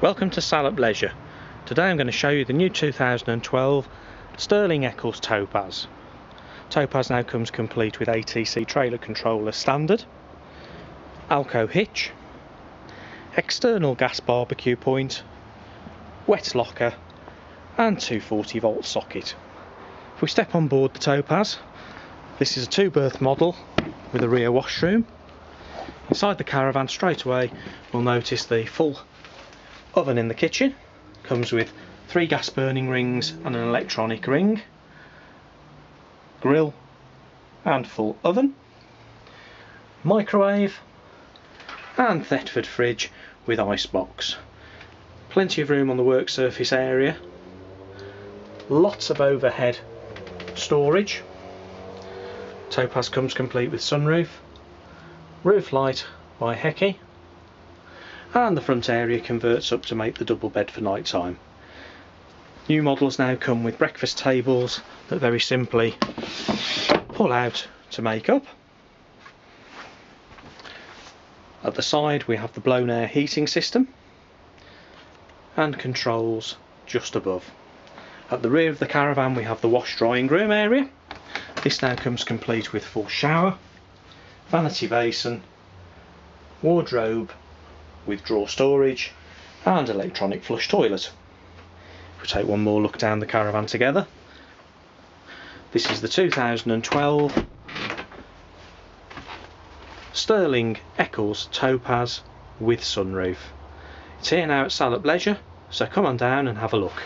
Welcome to Salop Leisure. Today I'm going to show you the new 2012 Sterling Eccles Topaz. Topaz now comes complete with ATC trailer controller standard, AL-KO hitch, external gas barbecue point, wet locker and 240 volt socket. If we step on board the Topaz, this is a two berth model with a rear washroom. Inside the caravan straight away we'll notice the full oven in the kitchen. Comes with three gas burning rings and an electronic ring grill and full oven microwave and Thetford fridge with ice box. Plenty of room on the work surface area. Lots of overhead storage. Topaz comes complete with sunroof. Roof light by Heki and the front area converts up to make the double bed for night time. New models now come with breakfast tables that very simply pull out to make up. At the side we have the blown air heating system and controls just above. At the rear of the caravan we have the wash drying room area. This now comes complete with full shower, vanity basin, wardrobe with drawer storage and electronic flush toilet. If we take one more look down the caravan together, this is the 2012 Sterling Eccles Topaz with sunroof. It's here now at Salop Leisure, so come on down and have a look.